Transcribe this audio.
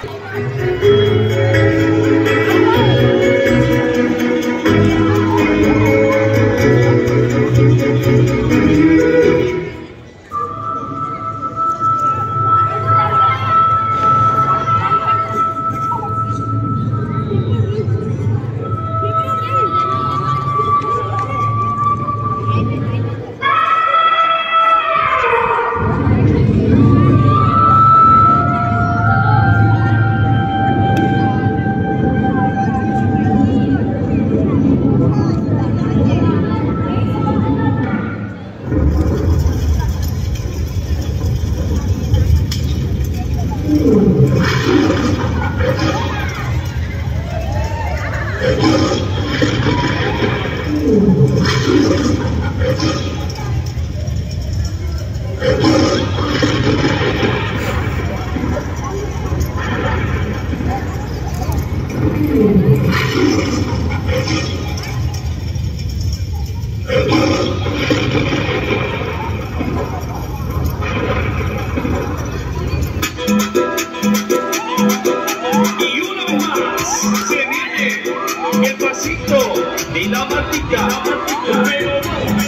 Thank you. Thank la martica, la martica,